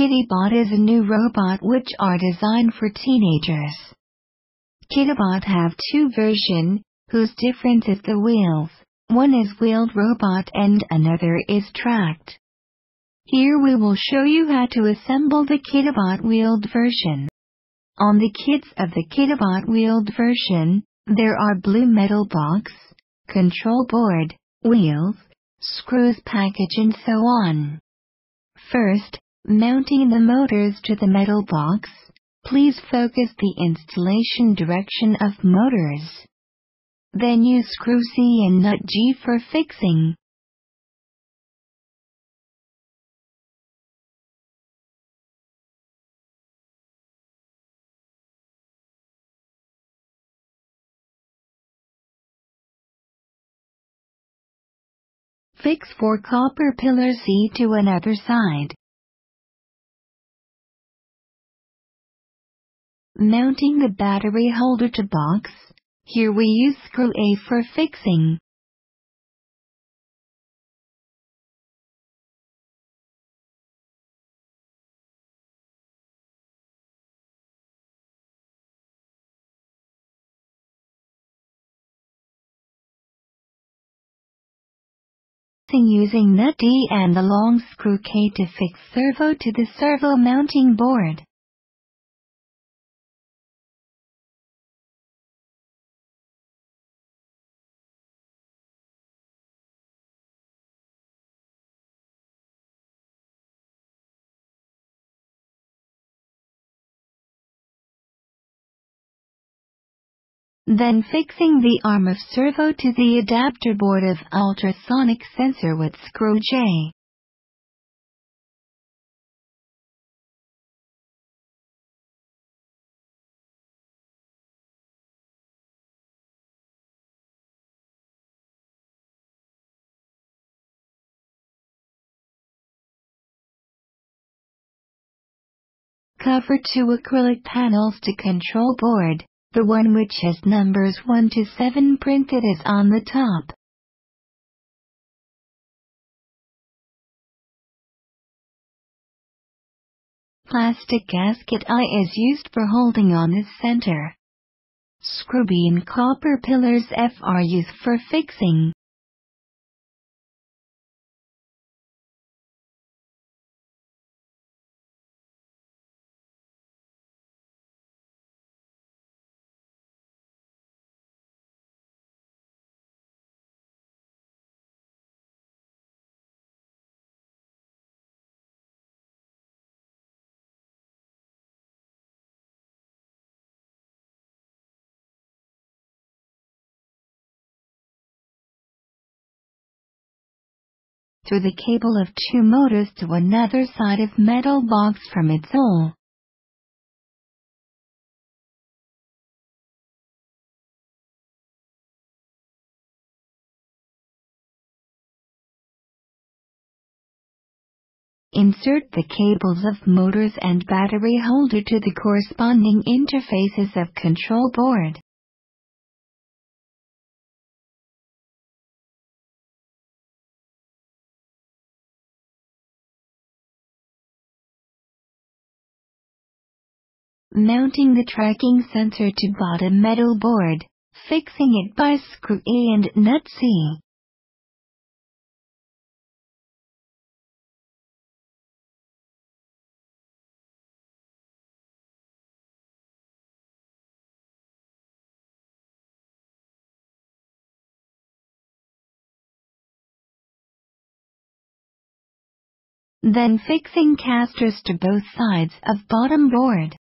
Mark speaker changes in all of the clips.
Speaker 1: KitiBot is a new robot which are designed for teenagers. KitiBot have two version, whose difference is the wheels. One is wheeled robot and another is tracked. Here we will show you how to assemble the KitiBot wheeled version. On the kits of the KitiBot wheeled version, there are blue metal box, control board, wheels, screws package and so on. First, mounting the motors to the metal box, please focus the installation direction of motors. Then use screw C and nut G for fixing. Fix four copper pillars C to another side. Mounting the battery holder to box, here we use screw A for fixing. using nut D and the long screw K to fix servo to the servo mounting board. Then fixing the arm of servo to the adapter board of ultrasonic sensor with screw J. Cover two acrylic panels to control board. The one which has numbers 1 to 7 printed is on the top. Plastic gasket I is used for holding on the center. Screw B and copper pillars F are used for fixing. Through the cable of two motors to another side of metal box from its hole. Insert the cables of motors and battery holder to the corresponding interfaces of control board. Mounting the tracking sensor to bottom metal board, fixing it by screw A and nut C. Then fixing casters to both sides of bottom board.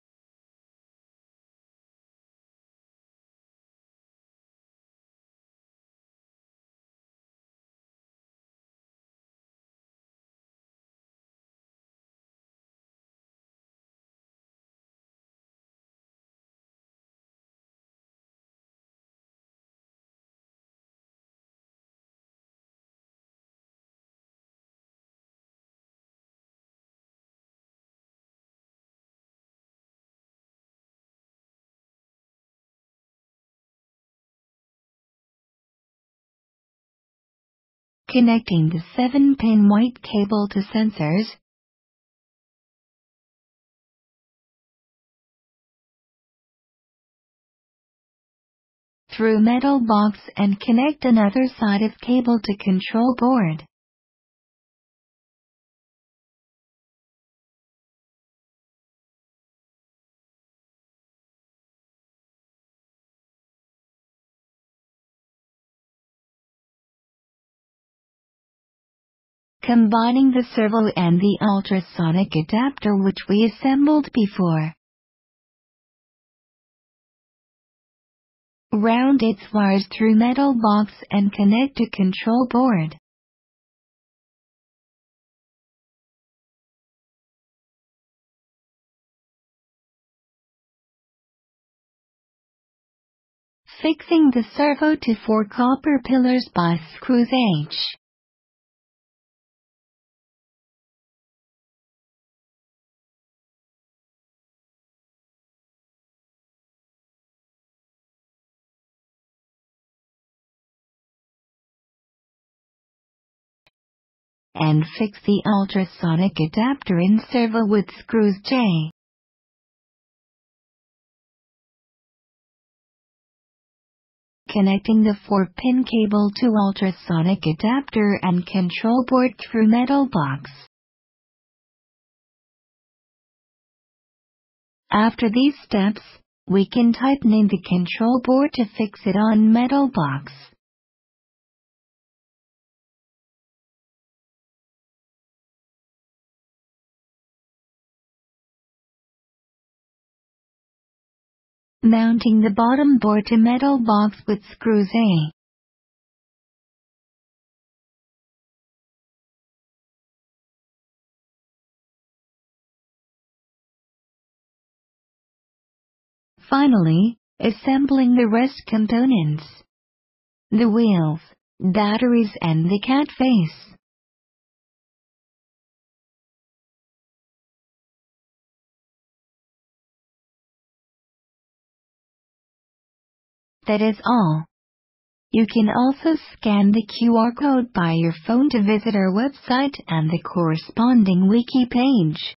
Speaker 1: Connecting the 7-pin white cable to sensors. Through metal box and connect another side of cable to control board. Combining the servo and the ultrasonic adapter which we assembled before. Round its wires through metal box and connect to control board. Fixing the servo to four copper pillars by screws H. and fix the ultrasonic adapter in servo with screws J. Connecting the 4-pin cable to ultrasonic adapter and control board through metal box. After these steps, we can tighten in the control board to fix it on metal box. Mounting the bottom board to metal box with screws A. Finally, assembling the rest components. The wheels, batteries and the cat face. That is all. You can also scan the QR code by your phone to visit our website and the corresponding wiki page.